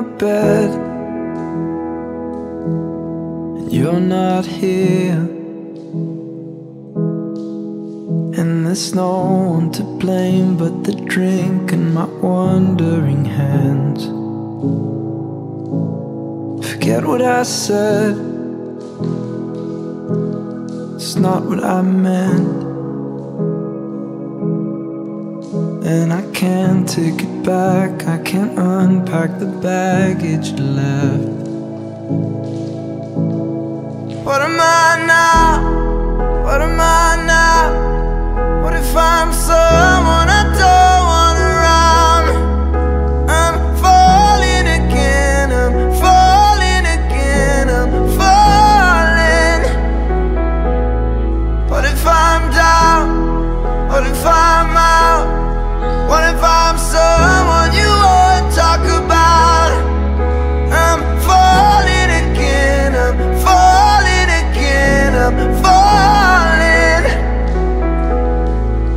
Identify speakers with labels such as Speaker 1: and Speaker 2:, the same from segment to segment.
Speaker 1: my bed and you're not here. And there's no one to blame but the drink and my wandering hands. Forget what I said, it's not what I meant. And I can't take it back, I can't unpack the baggage left. What am I now? What am I now? What if I'm someone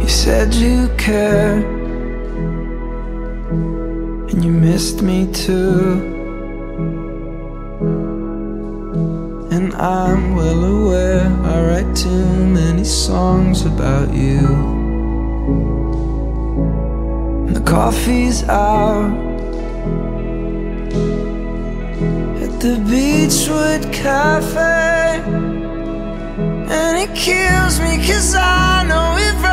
Speaker 1: You said you cared and you missed me too. And I'm well aware I write too many songs about you. And the coffee's out at the Beachwood Cafe. And it kills me cause I know we've run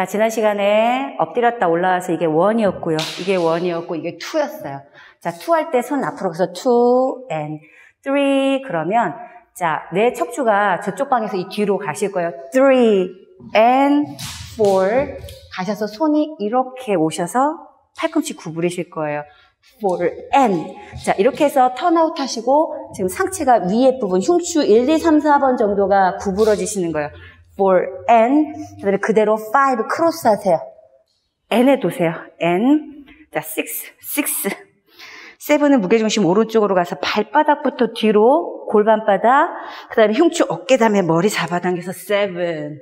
Speaker 2: 자, 지난 시간에 엎드렸다 올라와서 이게 one이었고요. 이게 one이었고 이게 two였어요. 자, two 할 때 손 앞으로 가서 two and three 그러면 자, 내 척추가 저쪽 방에서 이 뒤로 가실 거예요. three and four 가셔서 손이 이렇게 오셔서 팔꿈치 구부리실 거예요. four and 자, 이렇게 해서 turn out 하시고 지금 상체가 위에 부분 흉추 1, 2, 3, 4번 정도가 구부러지시는 거예요. Four and 그다음에 그대로 five cross 하세요. and에 도세요. and 자 six six seven은 무게중심 오른쪽으로 가서 발바닥부터 뒤로 골반바닥 그 다음에 흉추 어깨담에 머리 잡아당겨서 seven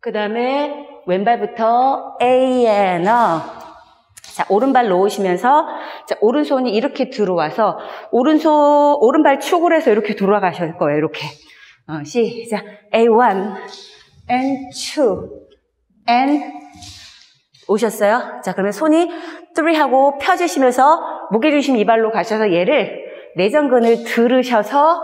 Speaker 2: 그 다음에 왼발부터 A and up 자, 오른발 놓으시면서, 자, 오른손이 이렇게 들어와서, 오른손, 오른발 축을 해서 이렇게 돌아가실 거예요, 이렇게. 어, 시작. A1, N2, N, 오셨어요? 자, 그러면 손이 3하고 펴주시면서, 무게중심 이발로 가셔서 얘를, 내전근을 들으셔서,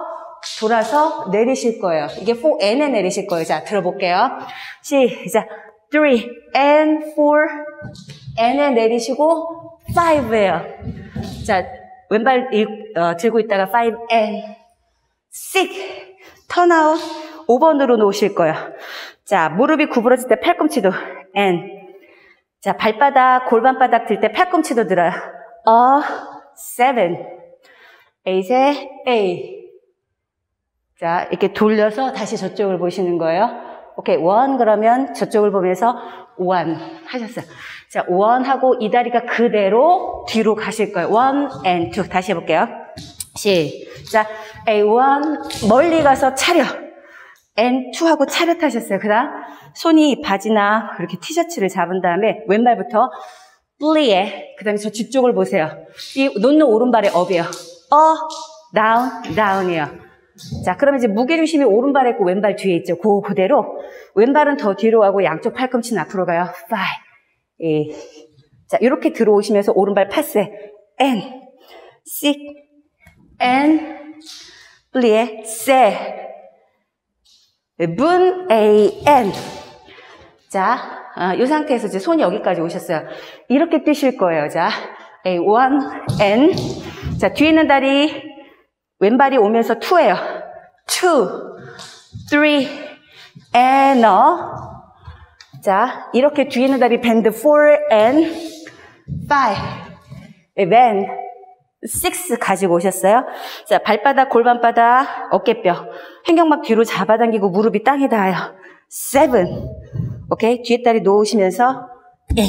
Speaker 2: 돌아서 내리실 거예요. 이게 4N에 내리실 거예요. 자, 들어볼게요. 시작. 3, N, 4, N에 내리시고 5예요. 자, 왼발 일, 어, 들고 있다가 5, N, 6, 턴아웃 5번으로 놓으실 거예요. 자, 무릎이 구부러질 때 팔꿈치도 N. 자, 발바닥, 골반바닥 들 때 팔꿈치도 들어요. 어, 7. A세 A. 자, 이렇게 돌려서 다시 저쪽을 보시는 거예요. 오케이, 원 그러면 저쪽을 보면서 원 하셨어요. 자, 원 하고 이 다리가 그대로 뒤로 가실 거예요. 원 and two 다시 해볼게요. 시작. A1 멀리 가서 차렷. N2 하고 차렷하셨어요. 그 다음 손이 바지나 이렇게 티셔츠를 잡은 다음에 왼발부터 플리에 그 다음에 저 뒤쪽을 보세요. 이 놓는 오른발의 업이에요. 어, 다운, 다운이에요. 자, 그러면 이제 무게중심이 오른발에 있고 왼발 뒤에 있죠. 그 그대로 왼발은 더 뒤로 가고 양쪽 팔꿈치는 앞으로 가요. 5, 8. 자, 이렇게 들어오시면서 오른발 파세 N, 6, N, 플리에 세, 문 A, N. 자, 아, 이 상태에서 이제 손이 여기까지 오셨어요. 이렇게 뛰실 거예요. 자, A1, N. 자, 뒤에 있는 다리 왼발이 오면서 2예요. 2, 3, and up. 자, 이렇게 뒤에 있는 다리 밴드 4 and 5, then 6 가지고 오셨어요. 자, 발바닥, 골반바닥, 어깨뼈, 횡격막 뒤로 잡아당기고 무릎이 땅에 닿아요. 7, 오케이? 뒤에 다리 놓으시면서 8,